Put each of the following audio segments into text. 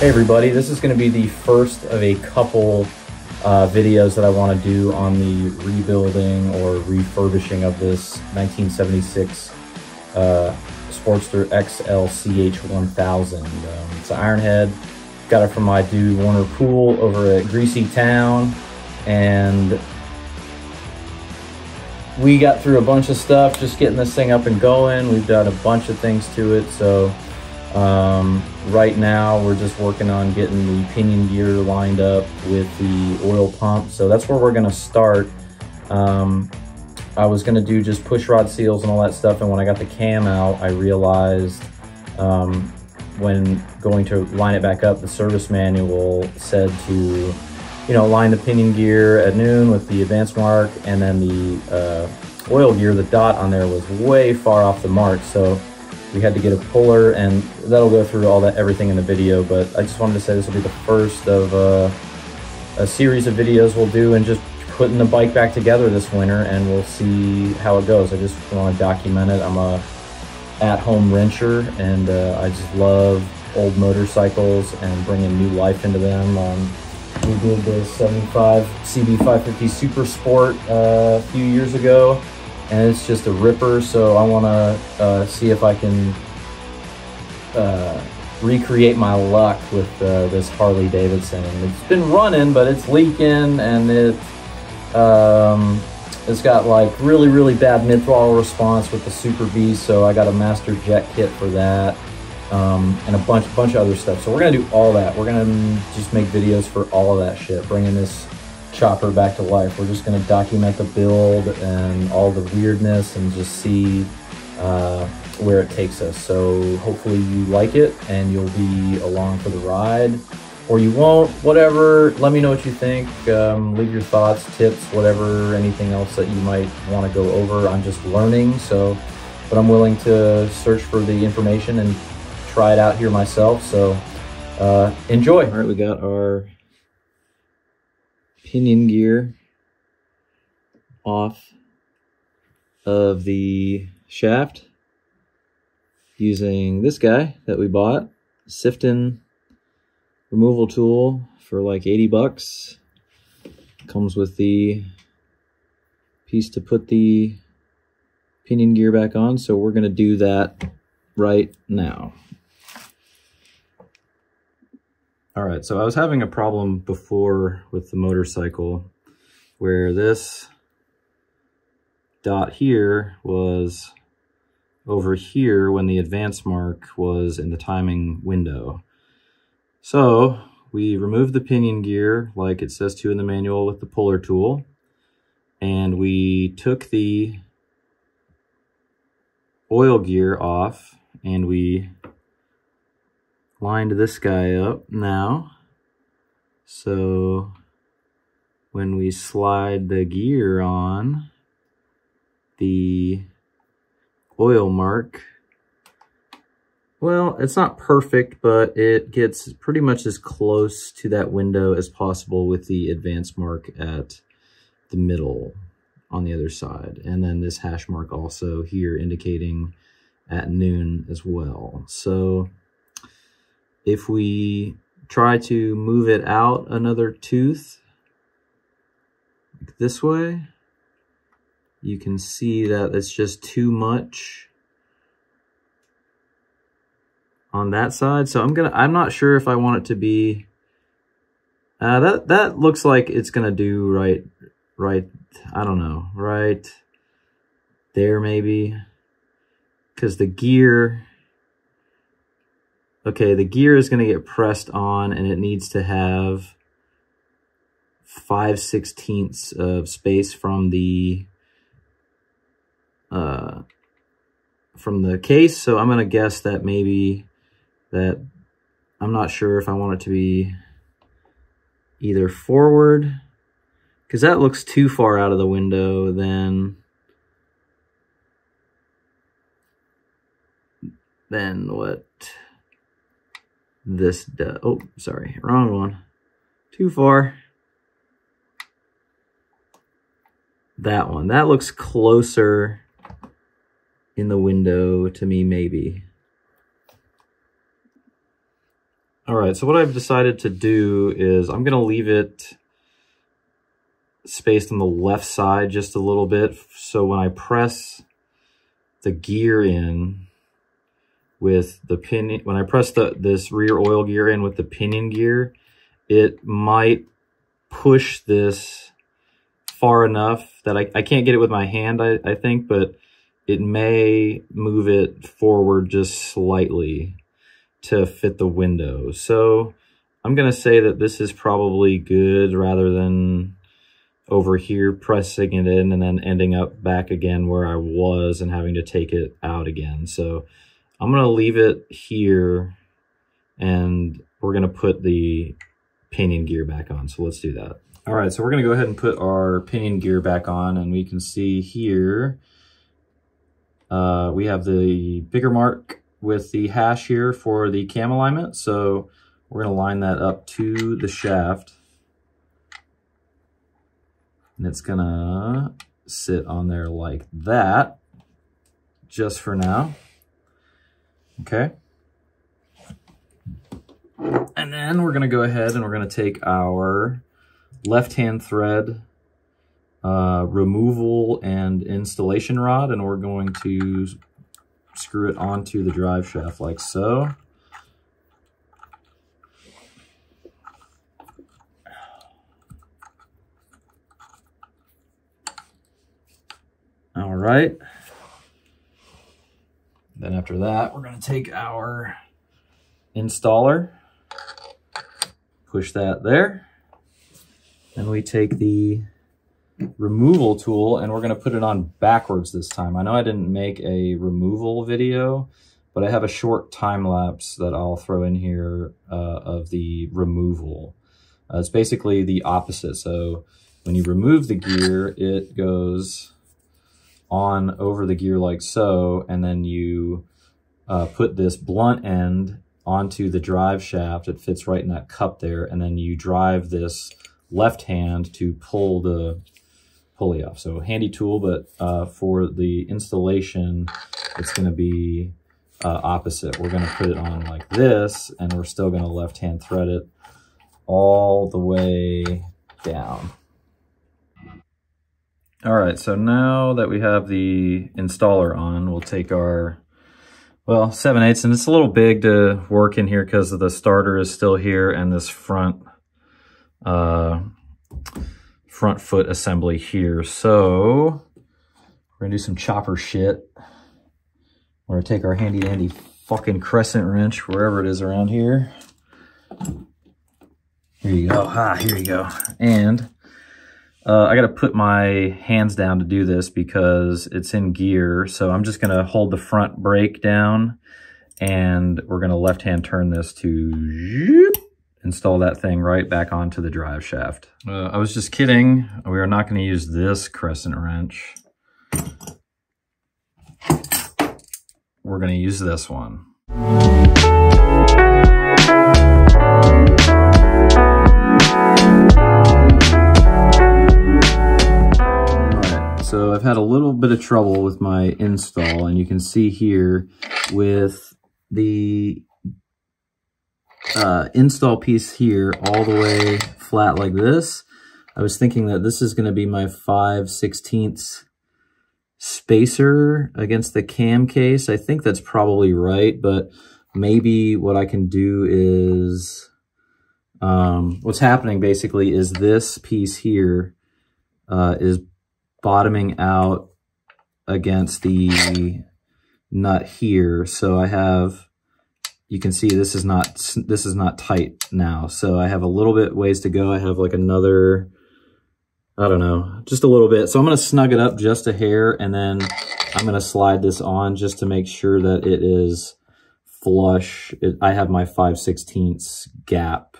Hey everybody, this is going to be the first of a couple uh, videos that I want to do on the rebuilding or refurbishing of this 1976 uh, Sportster XL CH1000. Um, it's an Ironhead. Got it from my dude Warner Pool over at Greasy Town. And we got through a bunch of stuff just getting this thing up and going. We've done a bunch of things to it. So um, right now, we're just working on getting the pinion gear lined up with the oil pump. So that's where we're gonna start. Um, I was gonna do just push rod seals and all that stuff. And when I got the cam out, I realized um, when going to line it back up, the service manual said to, you know, line the pinion gear at noon with the advance mark and then the uh, oil gear, the dot on there was way far off the mark. So we had to get a puller and that'll go through all that everything in the video but i just wanted to say this will be the first of uh, a series of videos we'll do and just putting the bike back together this winter and we'll see how it goes. I just want to document it. I'm a at-home wrencher and uh, i just love old motorcycles and bringing new life into them. Um, we did the 75 cb550 super sport uh, a few years ago and it's just a ripper. So I want to uh, see if I can uh, recreate my luck with uh, this Harley Davidson. And it's been running, but it's leaking, and it um, it's got like really really bad mid throttle response with the Super B. So I got a master jet kit for that. Um, and a bunch, bunch of other stuff. So we're gonna do all that. We're gonna just make videos for all of that shit, bringing this chopper back to life. We're just going to document the build and all the weirdness and just see uh, where it takes us. So hopefully you like it and you'll be along for the ride or you won't, whatever. Let me know what you think. Um, leave your thoughts, tips, whatever, anything else that you might want to go over. I'm just learning, so, but I'm willing to search for the information and try it out here myself. So uh, enjoy. All right, we got our pinion gear off of the shaft using this guy that we bought, Sifton removal tool for like 80 bucks. Comes with the piece to put the pinion gear back on, so we're going to do that right now. All right, so I was having a problem before with the motorcycle where this dot here was over here when the advance mark was in the timing window. So we removed the pinion gear like it says to in the manual with the puller tool and we took the oil gear off and we lined this guy up now. So when we slide the gear on, the oil mark, well, it's not perfect, but it gets pretty much as close to that window as possible with the advance mark at the middle on the other side. And then this hash mark also here indicating at noon as well. So if we try to move it out another tooth, like this way, you can see that it's just too much on that side. So I'm gonna, I'm not sure if I want it to be, uh, that, that looks like it's gonna do right, right, I don't know, right there maybe. Cause the gear, okay, the gear is going to get pressed on and it needs to have 5 sixteenths of space from the uh, from the case. So I'm going to guess that maybe that I'm not sure if I want it to be either forward because that looks too far out of the window then then what this does. Oh, sorry, wrong one. Too far. That one. That looks closer in the window to me, maybe. All right, so what I've decided to do is I'm going to leave it spaced on the left side just a little bit. So when I press the gear in with the pinion, when I press the this rear oil gear in with the pinion gear, it might push this far enough that I, I can't get it with my hand, I, I think, but it may move it forward just slightly to fit the window. So I'm going to say that this is probably good rather than over here pressing it in and then ending up back again where I was and having to take it out again. So I'm going to leave it here and we're going to put the pinion gear back on. So let's do that. All right, so we're going to go ahead and put our pinion gear back on and we can see here uh, we have the bigger mark with the hash here for the cam alignment. So we're going to line that up to the shaft. And it's going to sit on there like that just for now. Okay. And then we're going to go ahead and we're going to take our left-hand thread uh, removal and installation rod, and we're going to screw it onto the drive shaft like so. All right. Then after that, we're going to take our installer, push that there, and we take the removal tool and we're going to put it on backwards this time. I know I didn't make a removal video, but I have a short time lapse that I'll throw in here uh, of the removal. Uh, it's basically the opposite. So when you remove the gear, it goes on over the gear like so, and then you uh, put this blunt end onto the drive shaft. It fits right in that cup there, and then you drive this left hand to pull the pulley off. So handy tool, but uh, for the installation, it's going to be uh, opposite. We're going to put it on like this, and we're still going to left-hand thread it all the way down. All right, so now that we have the installer on, we'll take our, well, 7 eighths, and it's a little big to work in here because the starter is still here and this front uh, front foot assembly here. So we're gonna do some chopper shit. We're gonna take our handy dandy fucking crescent wrench, wherever it is around here. Here you go, ah, here you go. And uh, I gotta put my hands down to do this because it's in gear. So I'm just gonna hold the front brake down and we're gonna left hand turn this to install that thing right back onto the drive shaft. Uh, I was just kidding. We are not going to use this crescent wrench. We're going to use this one. I've had a little bit of trouble with my install and you can see here with the uh, install piece here all the way flat like this. I was thinking that this is going to be my 5 16ths spacer against the cam case. I think that's probably right, but maybe what I can do is, um, what's happening basically is this piece here uh, is bottoming out against the nut here. So I have you can see this is not this is not tight now. So I have a little bit ways to go. I have like another, I don't know, just a little bit. So I'm going to snug it up just a hair and then I'm going to slide this on just to make sure that it is flush. It, I have my 5 16ths gap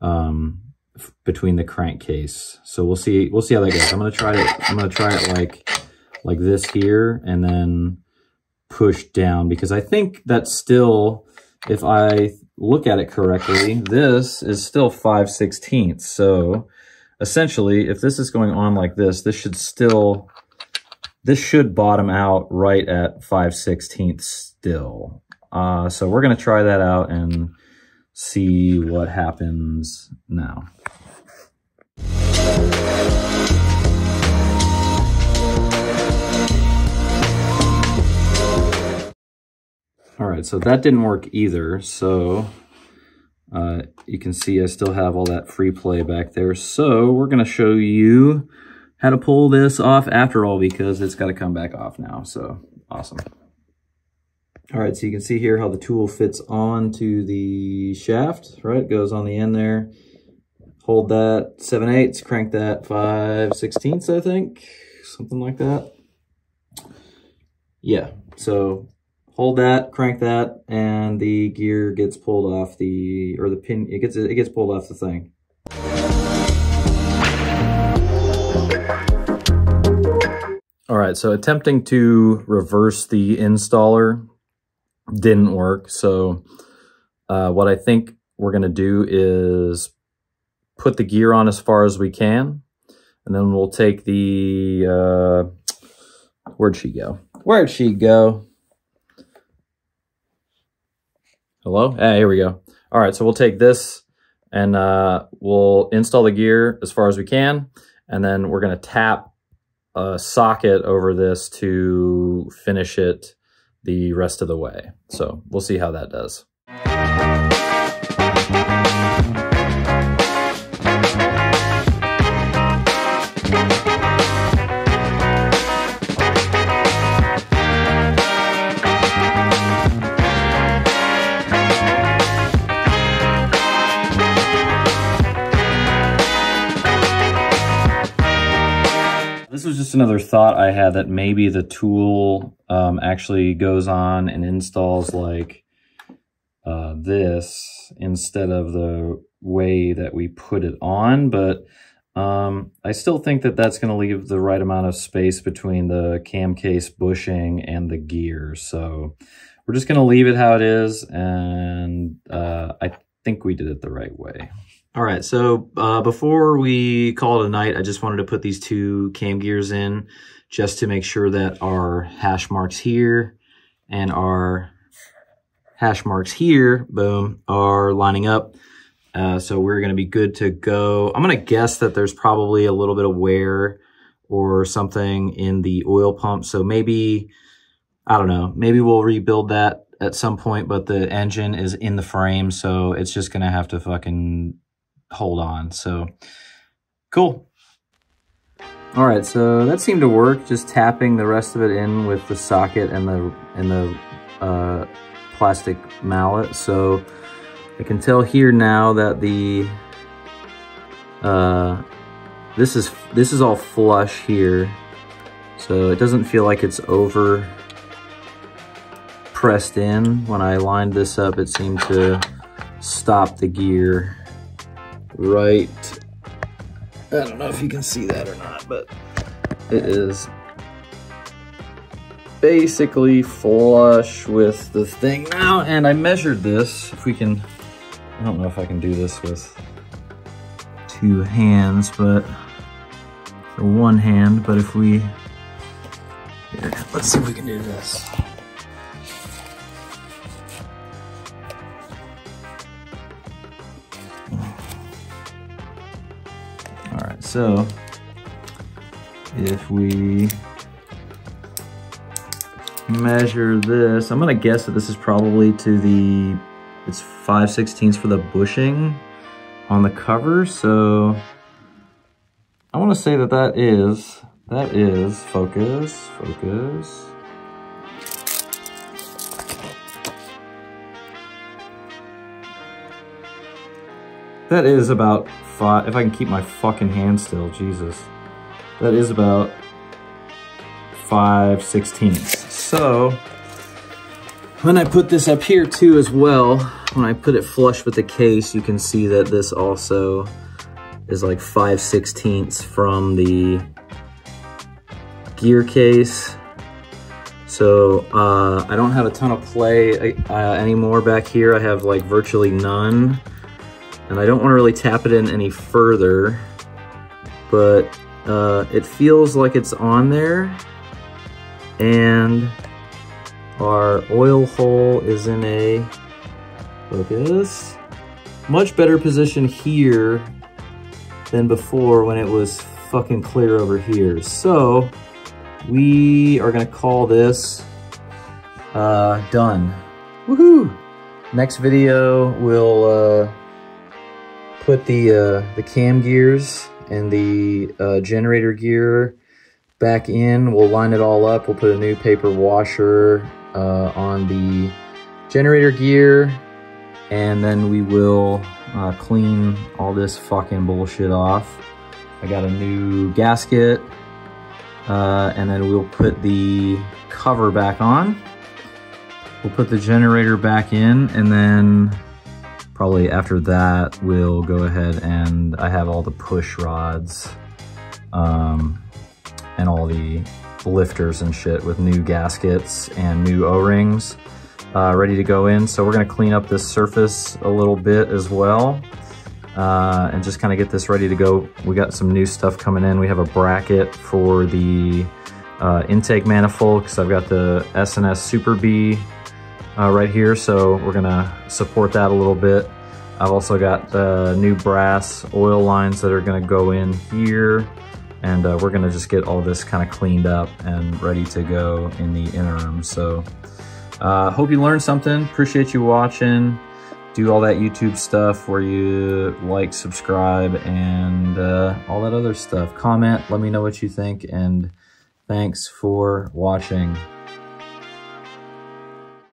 um, between the crankcase. So we'll see, we'll see how that goes. I'm to try it. I'm to try it like, like this here and then push down because I think that's still if I look at it correctly, this is still 5 16ths. So essentially, if this is going on like this, this should still, this should bottom out right at 5 16ths still. Uh, so we're to try that out and see what happens now. All right, so that didn't work either. So uh, you can see I still have all that free play back there. So we're gonna show you how to pull this off after all because it's gotta come back off now. So awesome. All right, so you can see here how the tool fits onto the shaft, right? Goes on the end there. Hold that 7 eighths, crank that 5 sixteenths, I think, something like that. Yeah, so hold that, crank that, and the gear gets pulled off the, or the pin, it gets, it gets pulled off the thing. All right, so attempting to reverse the installer didn't work. So uh, what I think we're going to do is put the gear on as far as we can. And then we'll take the, uh, where'd she go? Where'd she go? Hello? Hey, here we go. All right, so we'll take this and uh, we'll install the gear as far as we can. And then we're going to tap a socket over this to finish it the rest of the way. So we'll see how that does. Just another thought I had that maybe the tool um, actually goes on and installs like uh, this instead of the way that we put it on. But um, I still think that that's going to leave the right amount of space between the cam case bushing and the gear. So we're just going to leave it how it is. And uh, I think we did it the right way. All right, so uh, before we call it a night, I just wanted to put these two cam gears in just to make sure that our hash marks here and our hash marks here, boom, are lining up. Uh, so we're going to be good to go. I'm going to guess that there's probably a little bit of wear or something in the oil pump. So maybe, I don't know, maybe we'll rebuild that at some point, but the engine is in the frame. So it's just going to have to fucking hold on. So cool. All right, so that seemed to work. Just tapping the rest of it in with the socket and the and the uh, plastic mallet. So I can tell here now that the uh, this is this is all flush here, so it doesn't feel like it's over pressed in. When I lined this up, it seemed to stop the gear right, I don't know if you can see that or not, but it is basically flush with the thing now. And I measured this, if we can, I don't know if I can do this with two hands, but one hand, but if we, here, let's see if we can do this. So if we measure this, I'm gonna guess that this is probably to the, it's 5 16ths for the bushing on the cover. So I wanna say that that is, that is, focus, focus. That is about five, if I can keep my fucking hand still, Jesus. That is about five sixteenths. So, when I put this up here too as well, when I put it flush with the case, you can see that this also is like 5 sixteenths from the gear case. So uh, I don't have a ton of play uh, anymore back here. I have like virtually none. And I don't want to really tap it in any further, but uh, it feels like it's on there. And our oil hole is in a, focus, much better position here than before when it was fucking clear over here. So we are gonna call this uh, done. Woohoo! Next video, we'll uh, put the, uh, the cam gears and the uh, generator gear back in. We'll line it all up. We'll put a new paper washer uh, on the generator gear and then we will uh, clean all this fucking bullshit off. I got a new gasket uh, and then we'll put the cover back on. We'll put the generator back in and then probably after that we'll go ahead and I have all the push rods um, and all the lifters and shit with new gaskets and new O-rings uh, ready to go in. So we're gonna clean up this surface a little bit as well uh, and just kind of get this ready to go. We got some new stuff coming in. We have a bracket for the uh, intake manifold because I've got the S&S Super B uh, right here. So we're gonna support that a little bit. I've also got the new brass oil lines that are gonna go in here and uh, we're gonna just get all this kind of cleaned up and ready to go in the interim. So uh, hope you learned something. Appreciate you watching. Do all that YouTube stuff where you like, subscribe, and uh, all that other stuff. Comment, let me know what you think, and thanks for watching.